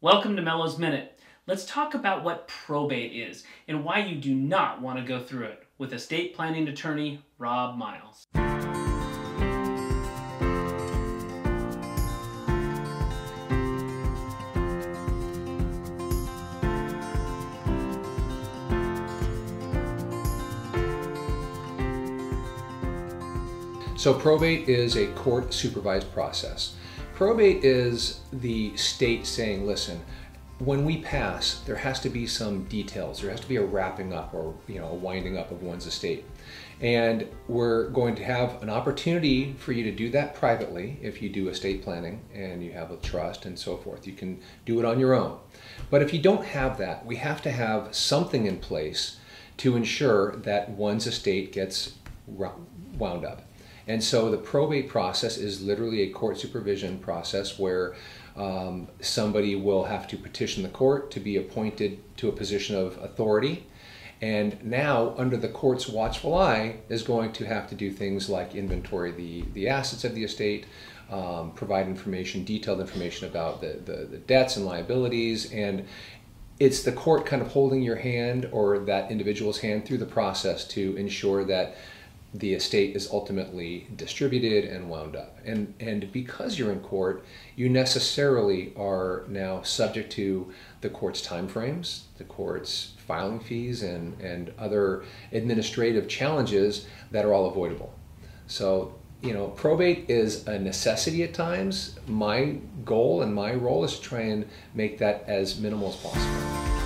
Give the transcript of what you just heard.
Welcome to Mello's Minute. Let's talk about what probate is and why you do not want to go through it with estate planning attorney Rob Miles. So probate is a court supervised process. Probate is the state saying, listen, when we pass, there has to be some details. There has to be a wrapping up or you know a winding up of one's estate. And we're going to have an opportunity for you to do that privately if you do estate planning and you have a trust and so forth. You can do it on your own. But if you don't have that, we have to have something in place to ensure that one's estate gets wound up. And so the probate process is literally a court supervision process where um, somebody will have to petition the court to be appointed to a position of authority. And now, under the court's watchful eye, is going to have to do things like inventory the, the assets of the estate, um, provide information, detailed information about the, the, the debts and liabilities, and it's the court kind of holding your hand or that individual's hand through the process to ensure that the estate is ultimately distributed and wound up. And, and because you're in court, you necessarily are now subject to the court's timeframes, the court's filing fees, and, and other administrative challenges that are all avoidable. So, you know, probate is a necessity at times. My goal and my role is to try and make that as minimal as possible.